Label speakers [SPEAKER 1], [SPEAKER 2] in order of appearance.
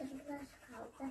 [SPEAKER 1] 这个是好的